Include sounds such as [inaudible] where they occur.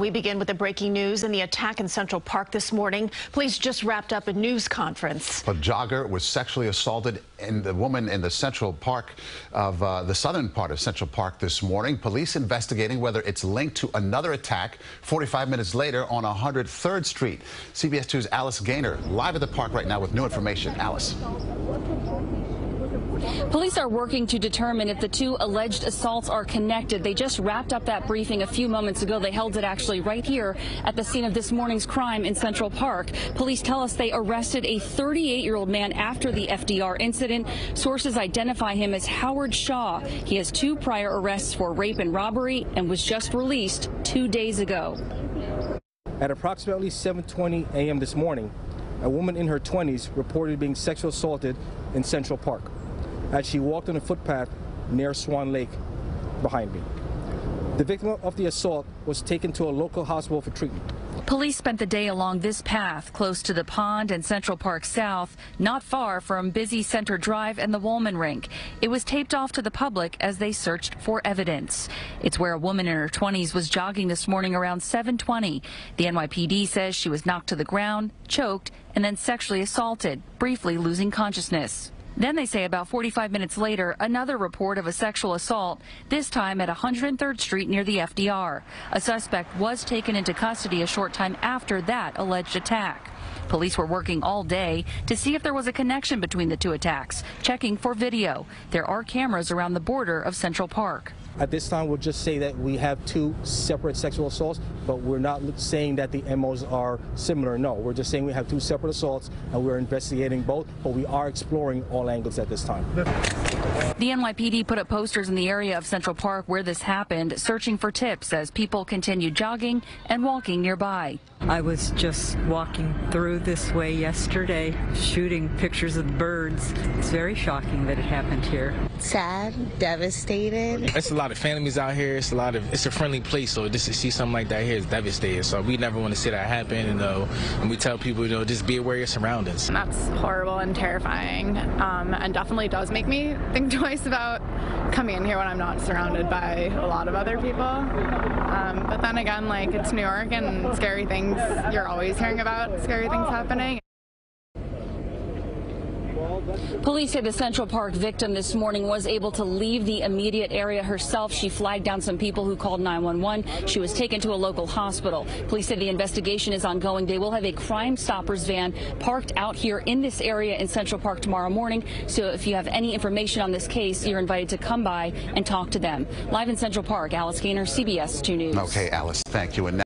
We begin with the breaking news and the attack in Central Park this morning. Police just wrapped up a news conference. A jogger was sexually assaulted and the woman in the Central Park of uh, the southern part of Central Park this morning. Police investigating whether it's linked to another attack 45 minutes later on 103rd Street. CBS 2's Alice Gainer live at the park right now with new information. Alice. Police are working to determine if the two alleged assaults are connected. They just wrapped up that briefing a few moments ago. They held it actually right here at the scene of this morning's crime in Central Park. Police tell us they arrested a 38-year-old man after the FDR incident. Sources identify him as Howard Shaw. He has two prior arrests for rape and robbery and was just released two days ago. At approximately 7:20 a.m. this morning, a woman in her 20s reported being sexually assaulted in Central Park as she walked on a footpath near Swan Lake behind me. The victim of the assault was taken to a local hospital for treatment. Police spent the day along this path close to the pond and Central Park South, not far from busy Center Drive and the Wollman Rink. It was taped off to the public as they searched for evidence. It's where a woman in her 20s was jogging this morning around 720. The NYPD says she was knocked to the ground, choked, and then sexually assaulted, briefly losing consciousness. Then they say about 45 minutes later, another report of a sexual assault, this time at 103rd Street near the FDR. A suspect was taken into custody a short time after that alleged attack. Police were working all day to see if there was a connection between the two attacks, checking for video. There are cameras around the border of Central Park. At this time, we'll just say that we have two separate sexual assaults, but we're not saying that the MOs are similar. No, we're just saying we have two separate assaults and we're investigating both, but we are exploring all angles at this time. The NYPD put up posters in the area of Central Park where this happened, searching for tips as people continued jogging and walking nearby. I was just walking through this way yesterday, shooting pictures of the birds. It's very shocking that it happened here. Sad, devastated. It's a lot of families out here. It's a lot of. It's a friendly place, so just to see something like that here is devastating. So we never want to see that happen. You know, and we tell people, you know, just be aware of your surroundings. That's horrible and terrifying, um, and definitely does make me think [laughs] twice about coming in here when I'm not surrounded by a lot of other people. Um, but then again, like it's New York and scary things you're always hearing about scary things happening. Police say the Central Park victim this morning was able to leave the immediate area herself. She flagged down some people who called 911. She was taken to a local hospital. Police say the investigation is ongoing. They will have a Crime Stoppers van parked out here in this area in Central Park tomorrow morning. So if you have any information on this case, you're invited to come by and talk to them. Live in Central Park, Alice Gainer, CBS 2 News. Okay, Alice, thank you. And